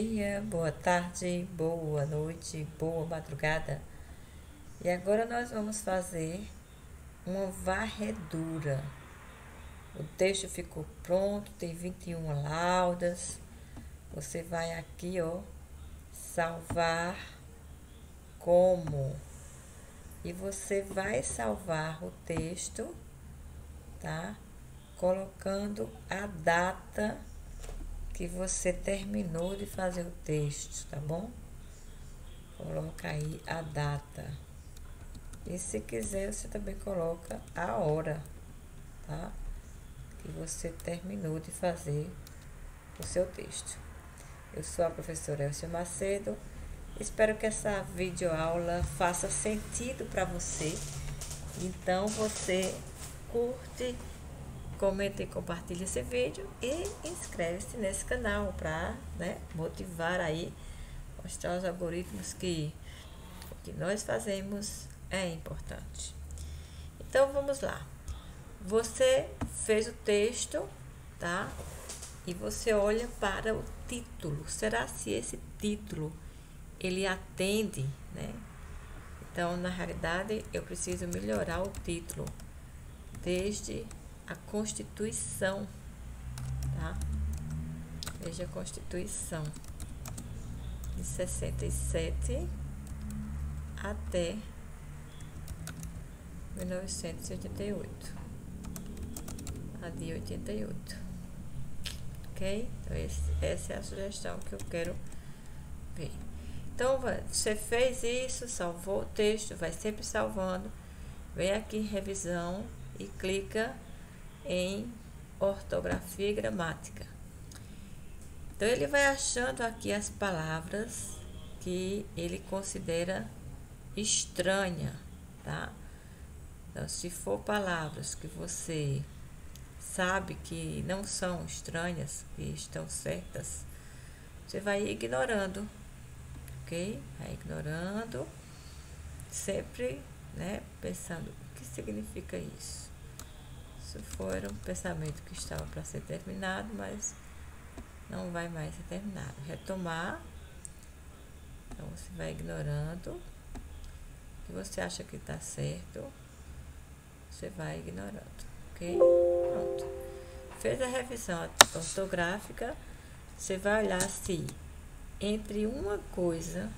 dia, boa tarde, boa noite, boa madrugada. E agora nós vamos fazer uma varredura. O texto ficou pronto, tem 21 laudas. Você vai aqui, ó, salvar como. E você vai salvar o texto, tá? Colocando a data que você terminou de fazer o texto, tá bom? Coloca aí a data. E se quiser, você também coloca a hora, tá? Que você terminou de fazer o seu texto. Eu sou a professora Elcia Macedo. Espero que essa videoaula faça sentido para você. Então, você curte comenta e compartilha esse vídeo e inscreve-se nesse canal para né, motivar aí, mostrar os algoritmos que o que nós fazemos é importante. Então vamos lá. Você fez o texto, tá? E você olha para o título. Será se esse título ele atende, né? Então, na realidade, eu preciso melhorar o título desde a Constituição, tá? Veja a Constituição de 67 até 1988, a de 88, ok? Então, esse, essa é a sugestão que eu quero ver. Então, você fez isso, salvou o texto, vai sempre salvando, vem aqui em revisão e clica em ortografia e gramática. Então, ele vai achando aqui as palavras que ele considera estranha, tá? Então, se for palavras que você sabe que não são estranhas, que estão certas, você vai ignorando, ok? Vai ignorando, sempre, né, pensando o que significa isso. Isso foi um pensamento que estava para ser terminado, mas não vai mais ser terminado. Retomar. Então você vai ignorando. O que você acha que está certo, você vai ignorando. Ok? Pronto. Fez a revisão ortográfica, você vai olhar se entre uma coisa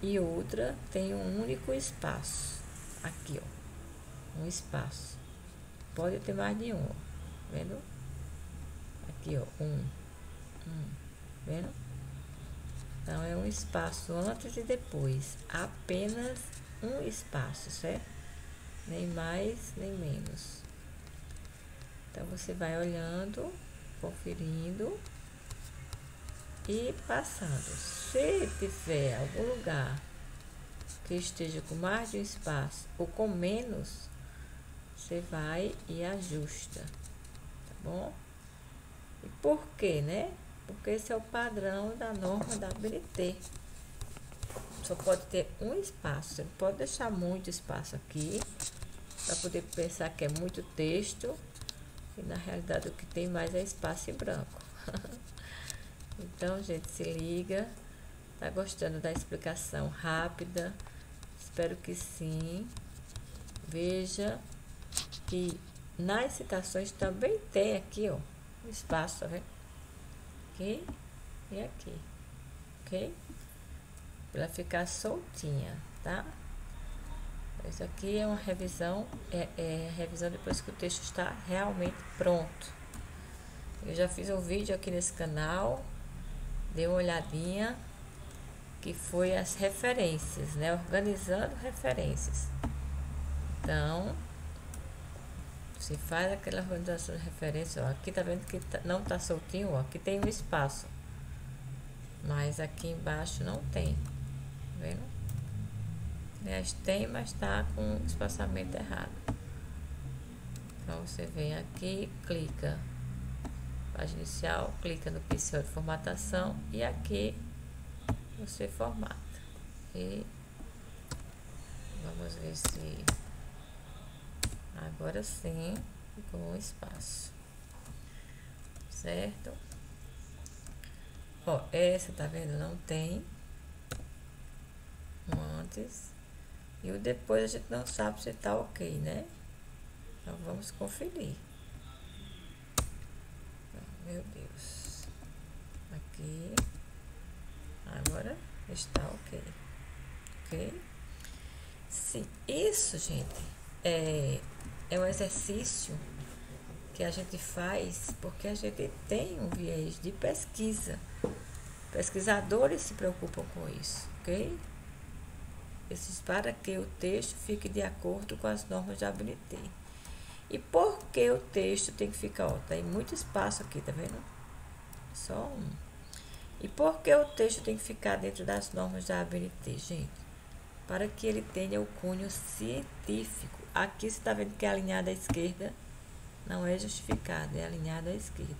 e outra tem um único espaço. Aqui, ó. Um espaço. Pode ter mais de um, ó. Vendo? Aqui, ó. Um. Um. Vendo? Então, é um espaço antes e depois. Apenas um espaço, certo? Nem mais, nem menos. Então, você vai olhando, conferindo e passando. Se tiver algum lugar que esteja com mais de um espaço ou com menos, você vai e ajusta, tá bom? E por quê, né? Porque esse é o padrão da norma da BNT. Só pode ter um espaço, você pode deixar muito espaço aqui, para poder pensar que é muito texto, e na realidade o que tem mais é espaço em branco. então, gente, se liga. Tá gostando da explicação rápida? Espero que sim. Veja que nas citações também tem aqui, ó, o espaço, tá vendo? Aqui e aqui, ok? Pra ficar soltinha, tá? Isso aqui é uma revisão, é, é revisão depois que o texto está realmente pronto. Eu já fiz um vídeo aqui nesse canal, dê uma olhadinha, que foi as referências, né? Organizando referências. Então, você faz aquela organização de referência, ó, aqui tá vendo que tá, não tá soltinho, ó, aqui tem um espaço. Mas aqui embaixo não tem. Tá vendo? Aliás, tem, mas tá com o espaçamento errado. Então, você vem aqui, clica página inicial, clica no pincel de formatação e aqui você formata. E vamos ver se Agora sim, ficou um espaço. Certo? Ó, essa, tá vendo? Não tem. Um antes. E o depois a gente não sabe se tá ok, né? Então vamos conferir. Meu Deus. Aqui. Agora está ok. Ok? Sim, isso, gente, é, é um exercício que a gente faz porque a gente tem um viés de pesquisa. Pesquisadores se preocupam com isso, ok? Esses para que o texto fique de acordo com as normas de ABNT. E por que o texto tem que ficar? Ó, tem muito espaço aqui, tá vendo? Só um. E por que o texto tem que ficar dentro das normas da ABNT, gente? Para que ele tenha o cunho científico. Aqui você está vendo que é alinhado à esquerda não é justificado, é alinhado à esquerda.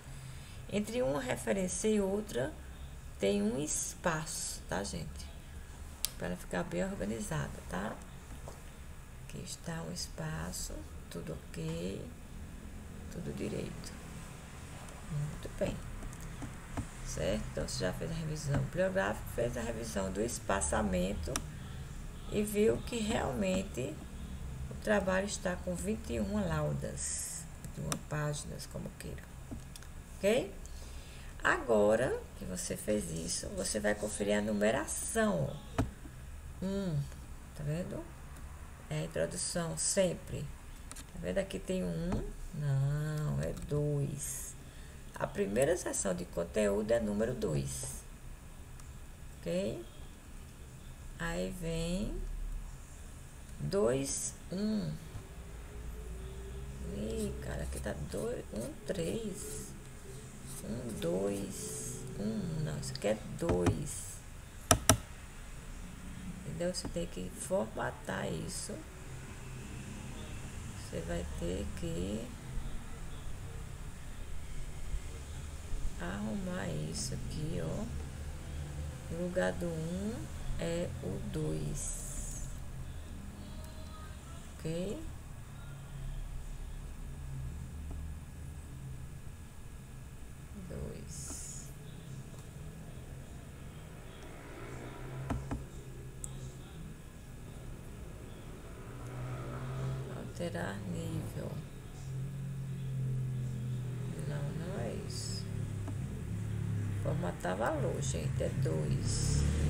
Entre uma referência e outra, tem um espaço, tá, gente? Para ficar bem organizada, tá? Aqui está um espaço, tudo ok, tudo direito. Muito bem. Certo? Então, você já fez a revisão bibliográfica, fez a revisão do espaçamento e viu que realmente trabalho está com 21 laudas uma páginas, como queira. Ok? Agora que você fez isso, você vai conferir a numeração. Um, tá vendo? É a introdução, sempre. Tá vendo? Aqui tem um. Não, é dois. A primeira seção de conteúdo é número dois. Ok? Aí vem dois, um. Ih, cara, aqui tá dois, um, três, um, dois, um, não, isso aqui é dois. Entendeu? Você tem que formatar isso. Você vai ter que arrumar isso aqui, ó. No lugar do um é o dois. Ok? alterar nível. Não, não é isso. Formatar valor, gente, é 2.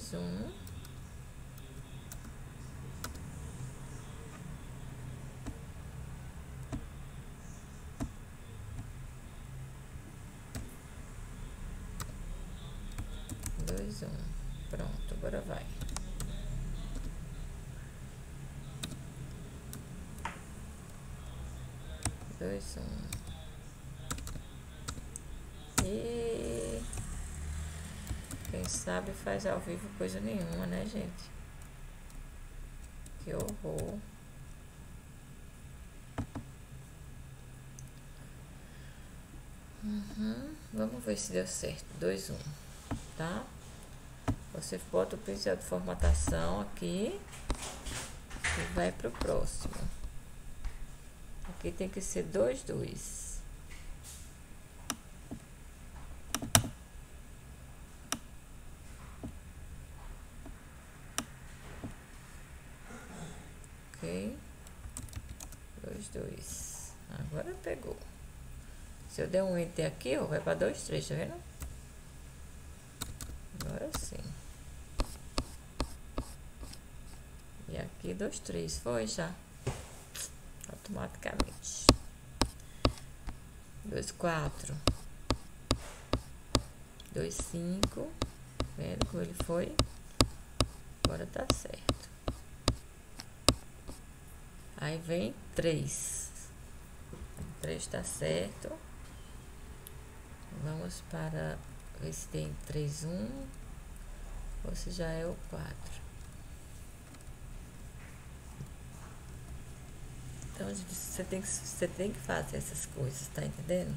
2, 1. Um. dois, um. Pronto, agora vai. Dois, um. E quem sabe faz ao vivo coisa nenhuma, né, gente? Que horror. Uhum. Vamos ver se deu certo. 2, 1, um, tá? Você bota o pincel de formatação aqui e vai pro próximo. Aqui tem que ser 2, 2. Eu der um enter aqui, ó, vai para dois, três, tá vendo? Agora sim. aqui, dois, três. Foi já. Automaticamente. Dois, quatro. Dois, cinco. Vendo como ele foi? Agora tá certo. Aí vem três. Três tá certo. Vamos para ver se tem três, um. Ou se já é o quatro. Então, você tem, que, você tem que fazer essas coisas, tá entendendo?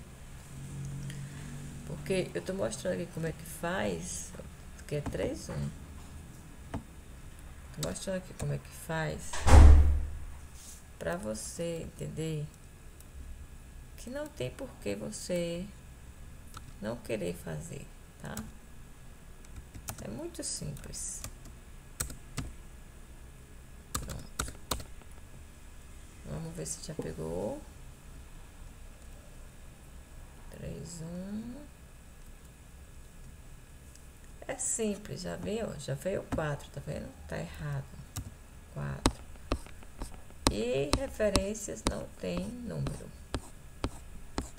Porque eu tô mostrando aqui como é que faz, que é 3, 1. Tô mostrando aqui como é que faz. Pra você entender que não tem por que você não querer fazer, tá? É muito simples. Pronto. Vamos ver se já pegou. Três, um. É simples, já veio, já veio quatro, tá vendo? Tá errado. Quatro. E referências não tem número.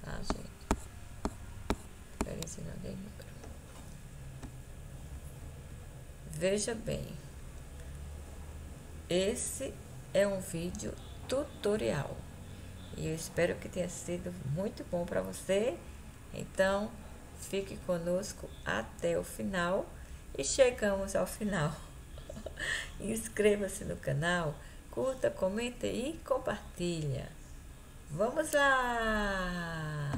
Tá, gente? Número. Veja bem, esse é um vídeo tutorial e eu espero que tenha sido muito bom para você. Então, fique conosco até o final e chegamos ao final. Inscreva-se no canal, curta, comente e compartilha. Vamos lá!